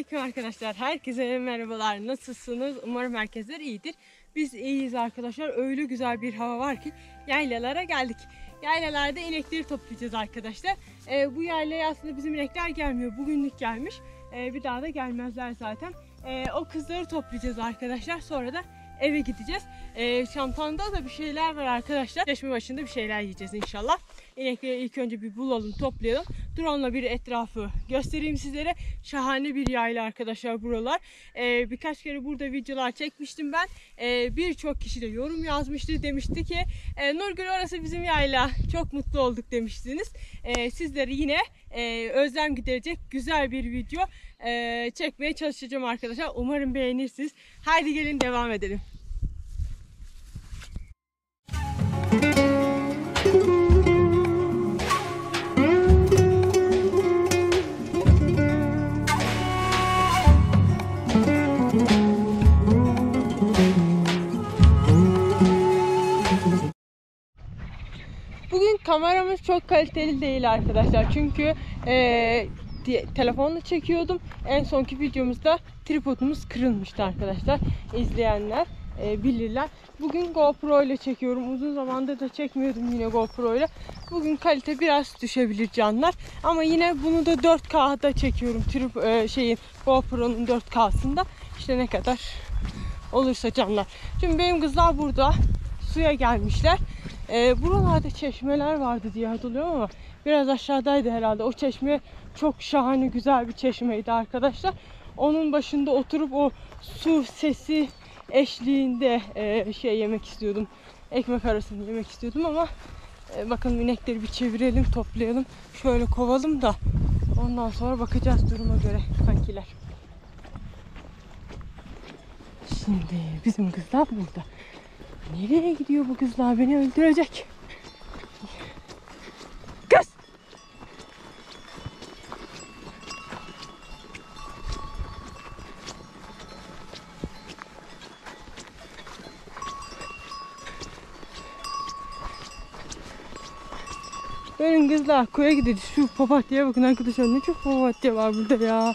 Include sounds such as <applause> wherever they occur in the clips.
Selamünaleyküm arkadaşlar. Herkese merhabalar. Nasılsınız? Umarım herkesler iyidir. Biz iyiyiz arkadaşlar. Öyle güzel bir hava var ki yaylalara geldik. Yaylalarda inekleri toplayacağız arkadaşlar. Ee, bu yaylaya aslında bizim inekler gelmiyor. Bugünlük gelmiş. Ee, bir daha da gelmezler zaten. Ee, o kızları toplayacağız arkadaşlar. Sonra da eve gideceğiz. Ee, çantamda da bir şeyler var arkadaşlar. Çeşme başında bir şeyler yiyeceğiz inşallah. İnekleri ilk önce bir bulalım, toplayalım. Drone'la bir etrafı göstereyim sizlere. Şahane bir yayla arkadaşlar buralar. Ee, birkaç kere burada videolar çekmiştim ben. Ee, Birçok kişi de yorum yazmıştı. Demişti ki e, Nurgül orası bizim yayla. Çok mutlu olduk demiştiniz. Ee, sizleri yine e, özlem giderecek güzel bir video e, çekmeye çalışacağım arkadaşlar. Umarım beğenirsiniz. Haydi gelin devam edelim. Kameramız çok kaliteli değil arkadaşlar. Çünkü di- telefonla çekiyordum. En sonki videomuzda tripodumuz kırılmıştı arkadaşlar. İzleyenler eee, bilirler. Bugün GoPro ile çekiyorum. Uzun zamandır da çekmiyordum yine GoPro ile. Bugün kalite biraz düşebilir canlar. Ama yine bunu da 4K'da çekiyorum. Trip, eee, şeyin GoPro'nun 4K'sında. İşte ne kadar olursa canlar. Şimdi benim kızlar burada suya gelmişler. Ee, buralarda çeşmeler vardı diye hatırlıyorum ama biraz aşağıdaydı herhalde. O çeşme çok şahane güzel bir çeşmeydi arkadaşlar. Onun başında oturup o su sesi eşliğinde e, şey yemek istiyordum. Ekmek arasını yemek istiyordum ama e, bakalım inekleri bir çevirelim, toplayalım. Şöyle kovalım da ondan sonra bakacağız duruma göre kankiler. Şimdi bizim kızlar burada. Nereye gidiyor bu kızlar? Beni öldürecek. Kız! Benim kızlar koya gideceğiz. Şu papatyaya bakın arkadaşlar. Ne çok papatya var burada ya.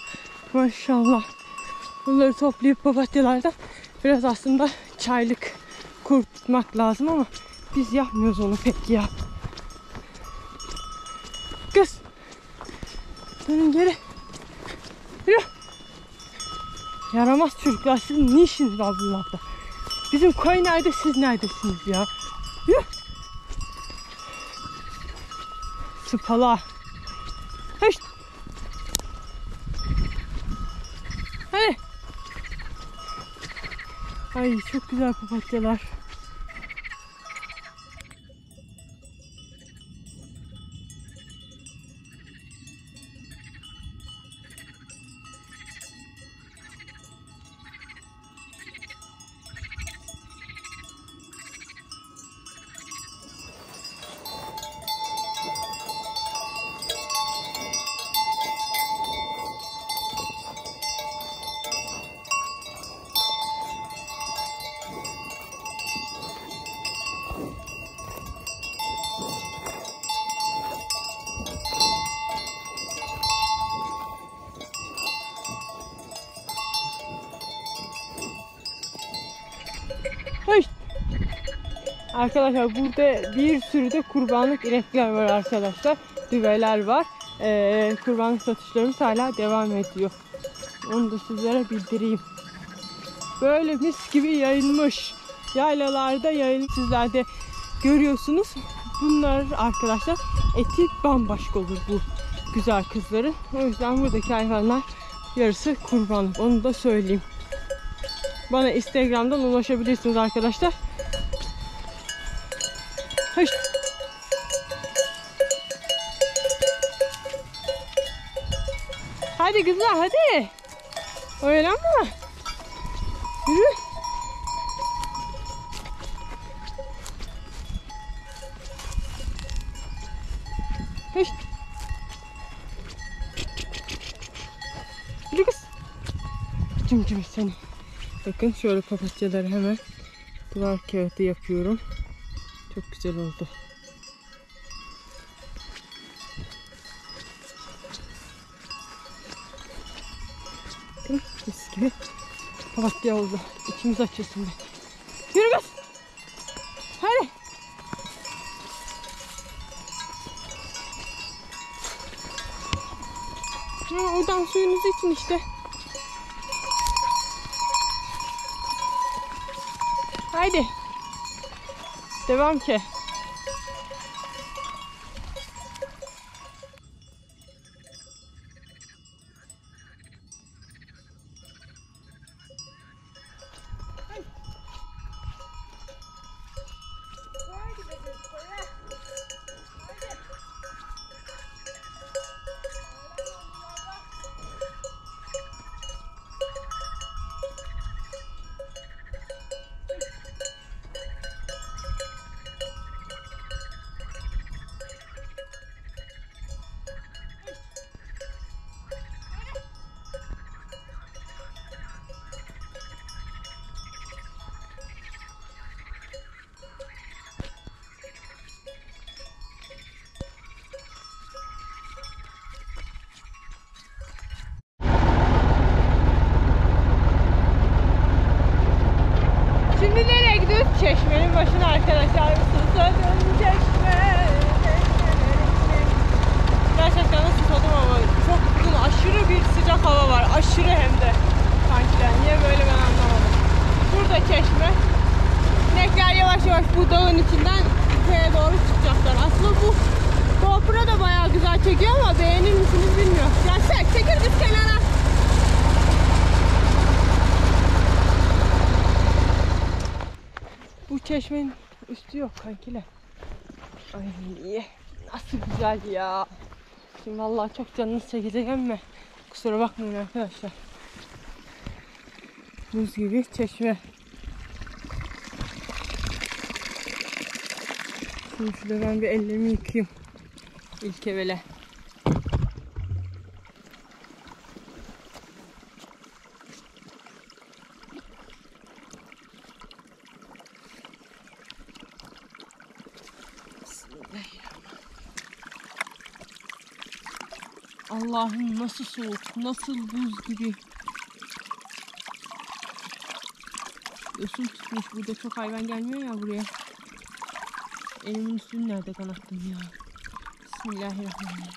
Maşallah. Bunları toplayıp papatyalardan biraz aslında çaylık kurtmak lazım ama biz yapmıyoruz onu pek ya. Kız. Dönün geri. Yaramaz çocuklar sizin ne işiniz var buralarda? Bizim köy nerede siz neredesiniz ya? Yürü. Sıpala. Hışt. Hadi. Ay çok güzel papatyalar. Arkadaşlar burada bir sürü de kurbanlık inekler var arkadaşlar. Düveler var. Ee, kurbanlık satışlarımız hala devam ediyor. Onu da sizlere bildireyim. Böyle mis gibi yayılmış. Yaylalarda yayılmış. Sizler de görüyorsunuz. Bunlar arkadaşlar eti bambaşka olur bu güzel kızların. O yüzden buradaki hayvanlar yarısı kurbanlık. Onu da söyleyeyim. Bana Instagram'dan ulaşabilirsiniz arkadaşlar. Hış. Hadi kızlar hadi. Oyalanma. Yürü. Hış. Yürü kız. Cimcim seni. Bakın şöyle papatyaları hemen duvar kağıdı yapıyorum. Çok güzel oldu. Mis gibi papatya oldu. İçimiz açılsın bir. Yürü kız. Hadi. Ha, oradan suyunuzu için işte. Haydi. Devam ki. Şimdi nereye gidiyoruz? Çeşmenin başına arkadaşlar. Susadım çeşme. Gerçekten de susadım ama çok bugün aşırı bir sıcak hava var. Aşırı hem de. Kankiler niye böyle ben anlamadım. Burada çeşme. İnekler yavaş yavaş bu dağın içinden köye doğru çıkacaklar. Aslında bu GoPro da bayağı güzel çekiyor ama beğenir misiniz bilmiyorum. Ya sen çekil kız kenara. Bu çeşmenin üstü yok kankiler. Ay nasıl güzel ya. Şimdi vallahi çok canınız çekecek ama kusura bakmayın arkadaşlar. Buz gibi çeşme. Şimdi şurada ben bir ellerimi yıkayayım. İlk evvela. Nasıl soğuk, nasıl buz gibi. Yosun tutmuş burada çok hayvan gelmiyor ya buraya. Elimin üstünü nerede kanattım ya. Bismillahirrahmanirrahim.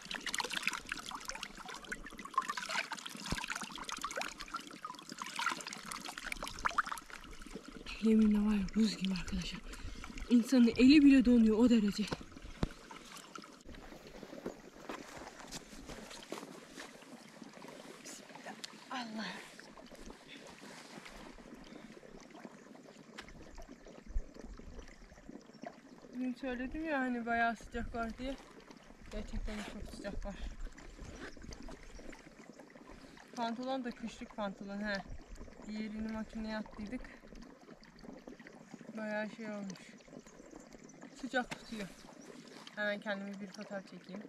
Yeminle var buz gibi arkadaşlar. İnsanın eli bile donuyor o derece. Allah. Söyledim ya hani bayağı sıcak var diye. Gerçekten çok sıcak var. Pantolon da kışlık pantolon he. Diğerini makineye attıydık. Bayağı şey olmuş. Sıcak tutuyor. Hemen kendime bir fotoğraf çekeyim.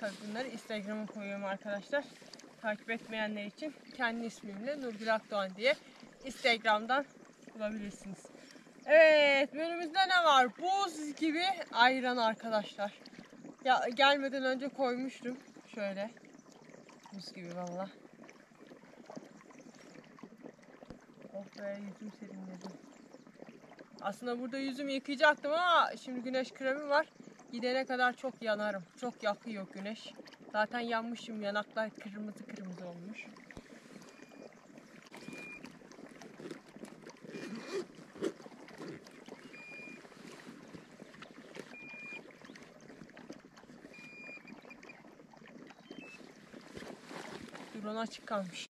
Tabii bunları Instagram'a koyuyorum arkadaşlar. Takip etmeyenler için kendi ismimle Nurgül Akdoğan diye Instagram'dan bulabilirsiniz. Evet menümüzde ne var? Buz gibi ayran arkadaşlar. Ya gelmeden önce koymuştum. Şöyle. Buz gibi valla. Oh be yüzüm serinledi. Aslında burada yüzümü yıkayacaktım ama şimdi güneş kremi var. Gidene kadar çok yanarım. Çok yakıyor güneş. Zaten yanmışım. Yanaklar kırmızı kırmızı olmuş. Drone açık kalmış.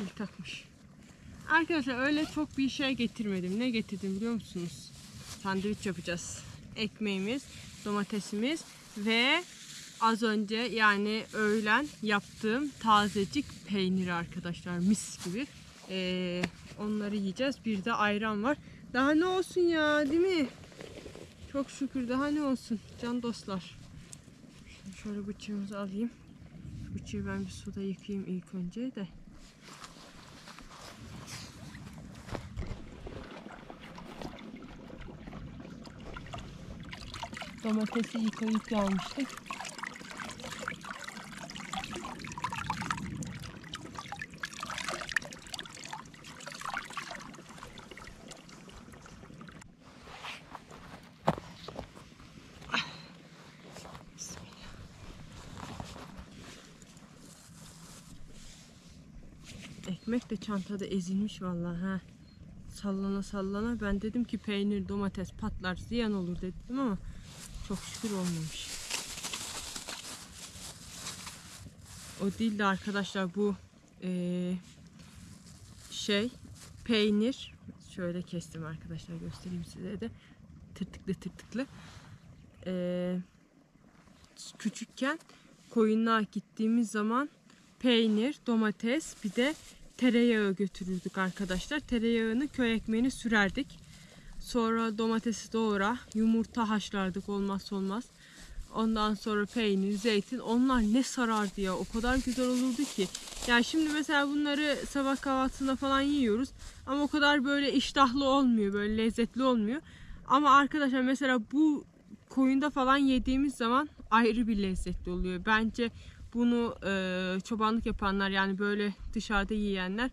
İyi takmış. Arkadaşlar öyle çok bir şey getirmedim. Ne getirdim biliyor musunuz? Sandviç yapacağız. Ekmeğimiz, domatesimiz ve az önce yani öğlen yaptığım tazecik peynir arkadaşlar. Mis gibi. Ee, onları yiyeceğiz. Bir de ayran var. Daha ne olsun ya değil mi? Çok şükür daha ne olsun can dostlar. Şimdi şöyle bıçağımızı alayım. Bıçağı ben bir suda yıkayayım ilk önce de. Domatesi yıkayıp gelmiştik. Ekmek de çantada ezilmiş vallahi ha. Sallana sallana ben dedim ki peynir domates patlar ziyan olur dedim ama çok şükür olmamış. O değil de arkadaşlar bu eee, şey peynir şöyle kestim arkadaşlar göstereyim size de tırtıklı tırtıklı. Eee, küçükken koyunluğa gittiğimiz zaman peynir, domates bir de tereyağı götürürdük arkadaşlar. Tereyağını köy ekmeğini sürerdik. Sonra domatesi doğra, yumurta haşlardık olmazsa olmaz. Ondan sonra peynir, zeytin onlar ne sarardı ya o kadar güzel olurdu ki. Yani şimdi mesela bunları sabah kahvaltısında falan yiyoruz. Ama o kadar böyle iştahlı olmuyor, böyle lezzetli olmuyor. Ama arkadaşlar mesela bu koyunda falan yediğimiz zaman ayrı bir lezzetli oluyor. Bence bunu e, çobanlık yapanlar yani böyle dışarıda yiyenler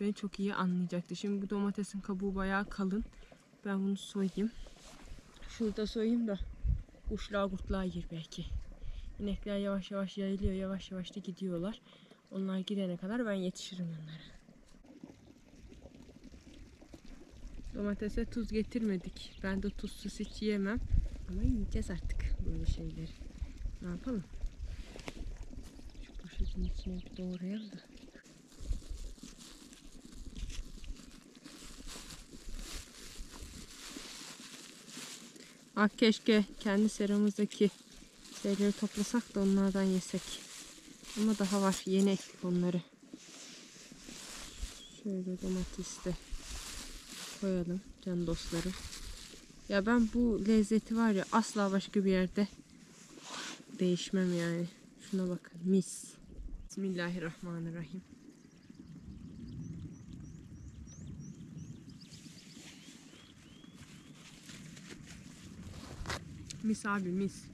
beni çok iyi anlayacaktı. Şimdi bu domatesin kabuğu bayağı kalın. Ben bunu soyayım. Şurada soyayım da kuşlar kurtlar yer belki. İnekler yavaş yavaş yayılıyor. Yavaş yavaş da gidiyorlar. Onlar gidene kadar ben yetişirim onlara. Domatese tuz getirmedik. Ben de tuzsuz hiç yiyemem. Ama yiyeceğiz artık böyle şeyleri. Ne yapalım? Poşetin içine bir doğrayalım. Ah keşke kendi seramızdaki şeyleri toplasak da onlardan yesek. Ama daha var. Yeni ektik onları. Şöyle domates de koyalım can dostlarım. Ya ben bu lezzeti var ya asla başka bir yerde değişmem yani. Şuna bakın mis. Bismillahirrahmanirrahim. Mis abi mis.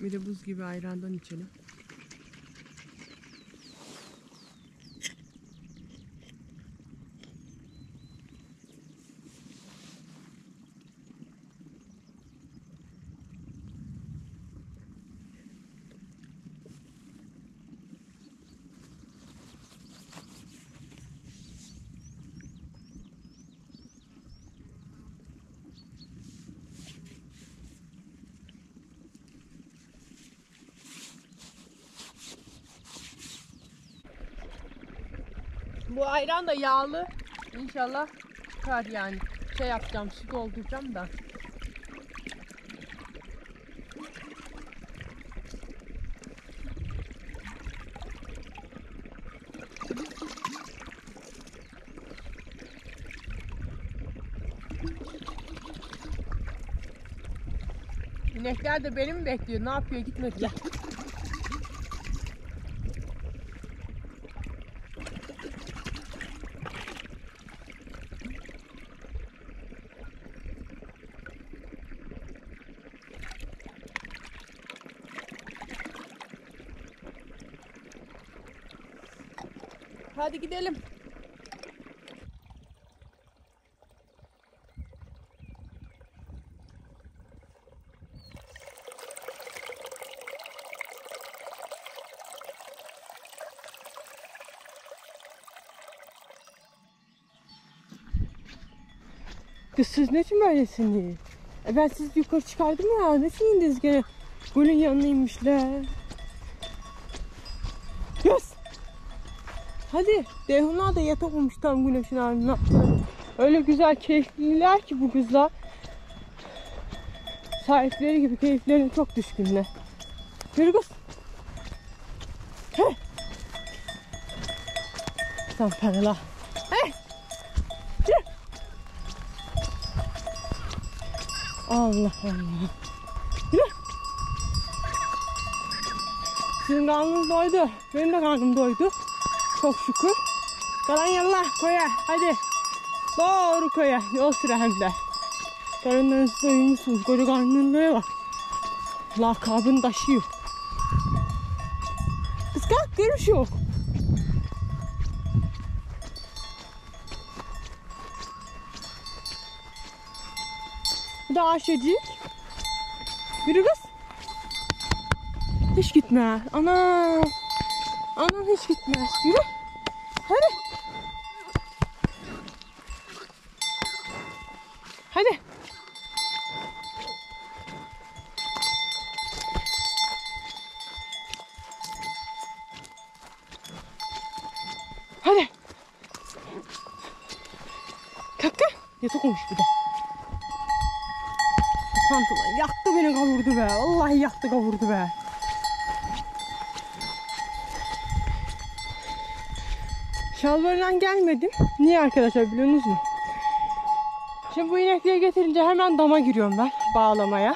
Bir de buz gibi ayrandan içelim. Bu ayran da yağlı. İnşallah çıkar yani. Şey yapacağım, su dolduracağım da. İnekler de beni mi bekliyor? Ne yapıyor? Gitmediler. Hadi gidelim. Kız siz ne için böylesiniz? E ben sizi yukarı çıkardım ya. Ne indiniz gene? Gölün yanına inmişler. Hadi Deyhunlar da yatak olmuş tam güneşin ardına. Öyle güzel keyifliler ki bu kızlar. Sahipleri gibi keyiflerine çok düşkünler. Yürü kız. Heh. Tam paralar. Hey. Yürü. Allah Allah. Sizin karnınız doydu. Benim de karnım doydu. Çok şükür. Kalan yallah koya. Hadi. Doğru koya. Yol sıra hem de. Karından size uyumuşsunuz. Koca karnınlığa bak. Lakabını taşıyor. Kız kalk görüş yok. Bu da Ayşecik. Yürü kız. Hiç gitme. Ana. Anan hiç gitmez. Yürü. Hadi. Hadi. Hadi. Kalk kalk. Yatak olmuş bir de. Pantolon yaktı beni kavurdu be. Vallahi yaktı kavurdu be. Şalvarla gelmedim. Niye arkadaşlar biliyorsunuz mu? Şimdi bu inekleri getirince hemen dama giriyorum ben bağlamaya.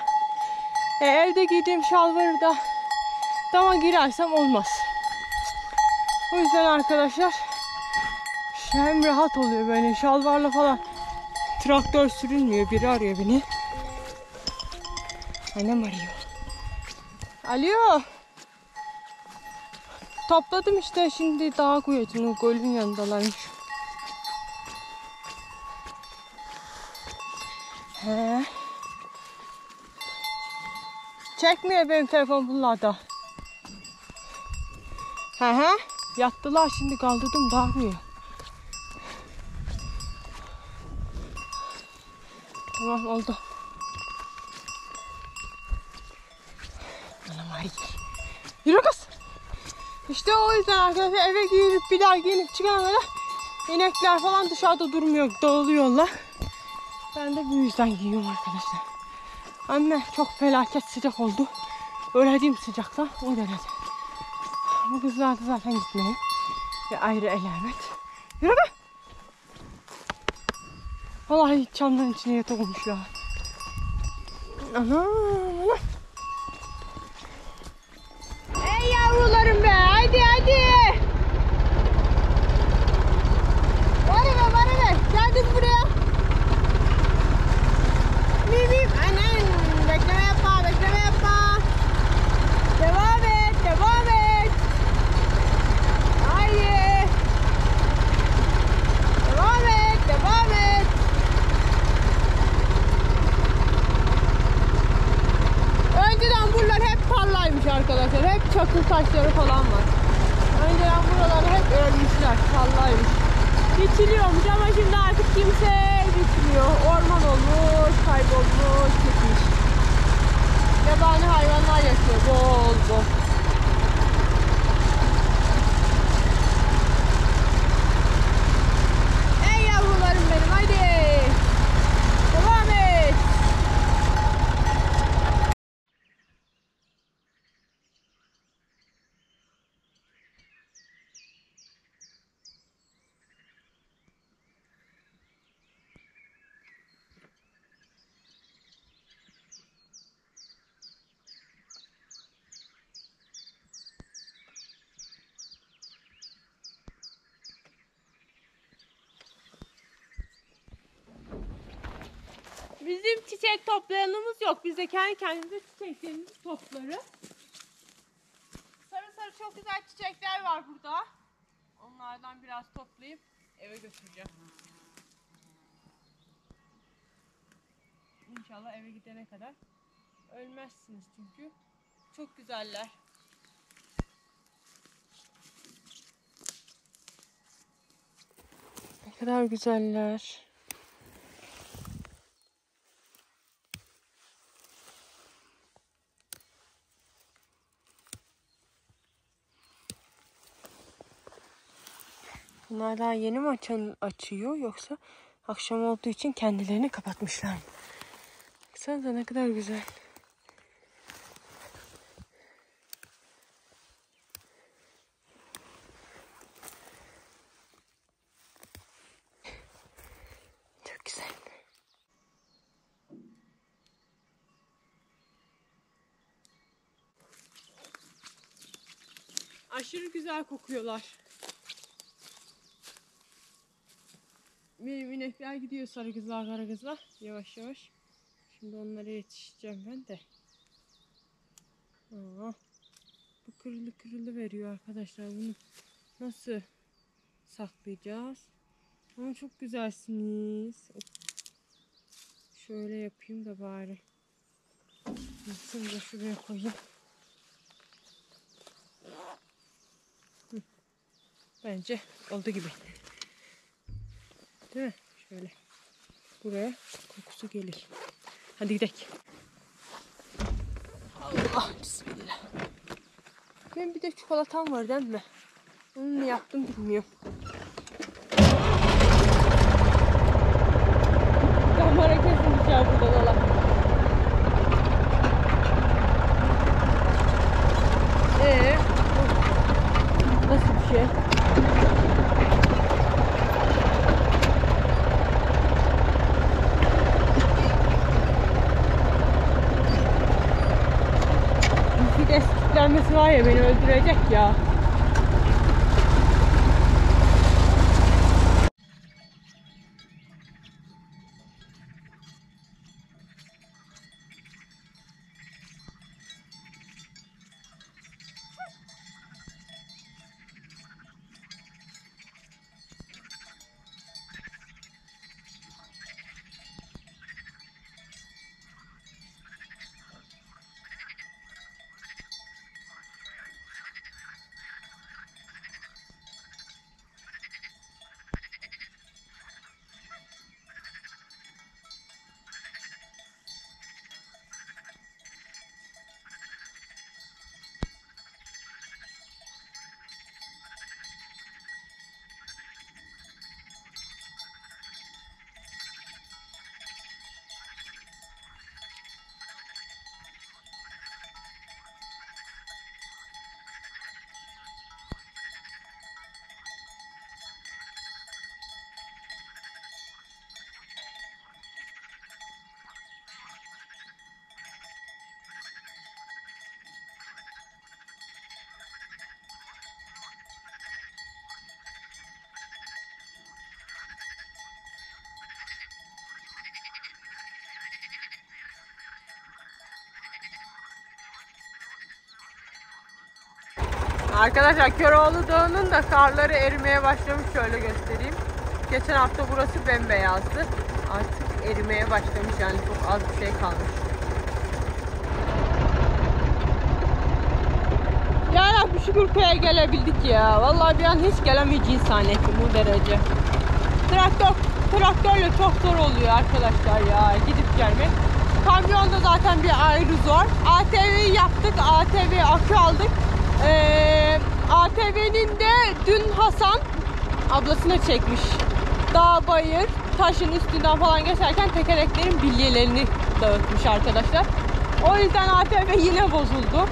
E, evde giydiğim şalvarı da dama girersem olmaz. O yüzden arkadaşlar hem rahat oluyor böyle şalvarla falan. Traktör sürülmüyor. Biri arıyor beni. Annem arıyor. Alo. Topladım işte şimdi daha koyacağım. O golün yanındalarmış. He. Çekmiyor benim telefon bunlarda. He he. Yattılar şimdi kaldırdım koyuyor. Tamam oldu. Anam hayır. Yürü kız. İşte o yüzden arkadaşlar eve giyinip bir daha giyinip çıkana kadar inekler falan dışarıda durmuyor, dağılıyorlar. Ben de bu yüzden giyiyorum arkadaşlar. Anne çok felaket sıcak oldu. Öleceğim sıcaktan o derece. Bu kızlar da zaten gitmeyin. Ve ayrı elamet. Yürü be. Vallahi çamların içine yatak olmuş ya. Ana, ana. Biçiliyormuş ama şimdi artık kimse biçmiyor. Orman olmuş, kaybolmuş, gitmiş. Yabani hayvanlar yaşıyor bol bol. Ey yavrularım benim haydi. Devam et. Bizim çiçek toplayanımız yok. Biz de kendi kendimize çiçeklerimizi toplarız. Sarı sarı çok güzel çiçekler var burada. Onlardan biraz toplayıp eve götüreceğim. İnşallah eve gidene kadar ölmezsiniz çünkü. Çok güzeller. Ne kadar güzeller. Bunlar daha yeni mi açan, açıyor yoksa akşam olduğu için kendilerini kapatmışlar mı? Baksanıza ne kadar güzel. Aşırı güzel kokuyorlar. Benim inekler gidiyor sarı kızlar, kara kızlar. Yavaş yavaş. Şimdi onlara yetişeceğim ben de. Aa, bu kırılı kırılı veriyor arkadaşlar. Bunu nasıl saklayacağız? Ama çok güzelsiniz. Şöyle yapayım da bari. Şunu da şuraya koyayım. Bence oldu gibi. Değil mi? Şöyle. Buraya kokusu gelir. Hadi gidelim. Allah bismillah. Benim bir de çikolatam var değil mi? Onu ne yaptım bilmiyorum. Kamera kesilmiş ya burada dolan. Ee, nasıl bir şey? Var ya beni öldürecek ya. Arkadaşlar Köroğlu Dağı'nın da karları erimeye başlamış. Şöyle göstereyim. Geçen hafta burası bembeyazdı. Artık erimeye başlamış yani çok az bir şey kalmış. Ya Rabbi şükür köye gelebildik ya. Vallahi bir an hiç gelemeyeceğiz zannettim bu derece. Traktör, traktörle çok zor oluyor arkadaşlar ya gidip gelmek. Kamyonda zaten bir ayrı zor. ATV'yi yaptık. ATV akü aldık. Ee, ATV'nin de dün Hasan ablasına çekmiş. Dağ bayır taşın üstünden falan geçerken tekerleklerin bilyelerini dağıtmış arkadaşlar. O yüzden ATV yine bozuldu.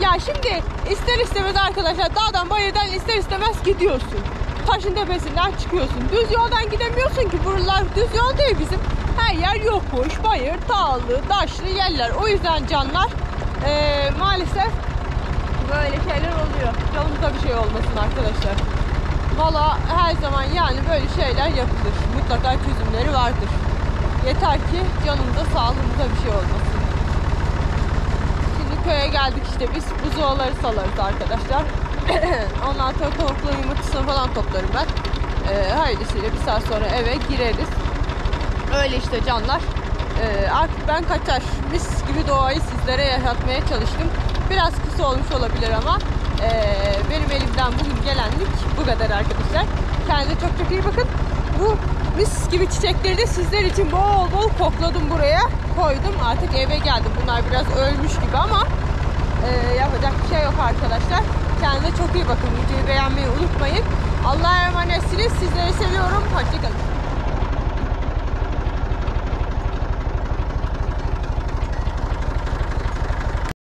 Ya şimdi ister istemez arkadaşlar dağdan bayırdan ister istemez gidiyorsun. Taşın tepesinden çıkıyorsun. Düz yoldan gidemiyorsun ki buralar düz yol değil bizim. Her yer yokuş, bayır, dağlı, taşlı yerler. O yüzden canlar eee, maalesef böyle şeyler oluyor. Canımıza bir şey olmasın arkadaşlar. Valla her zaman yani böyle şeyler yapılır. Mutlaka çözümleri vardır. Yeter ki canımıza, sağlığımıza bir şey olmasın. Şimdi köye geldik işte biz buzağları salarız arkadaşlar. <clears throat> Ondan sonra tavukların yumurtasını falan toplarım ben. Ee, hayırlısıyla bir saat sonra eve gireriz. Öyle işte canlar. Ee, artık ben kaçar. Mis gibi doğayı sizlere yaşatmaya çalıştım. Biraz kısa olmuş olabilir ama ee, benim elimden bugün gelenlik bu kadar arkadaşlar. Kendinize çok çok iyi bakın. Bu mis gibi çiçekleri de sizler için bol bol kokladım buraya. Koydum artık eve geldim. Bunlar biraz ölmüş gibi ama ee, yapacak bir şey yok arkadaşlar. Kendinize çok iyi bakın. Videoyu beğenmeyi unutmayın. Allah'a emanetsiniz. Sizleri seviyorum. Hoşçakalın.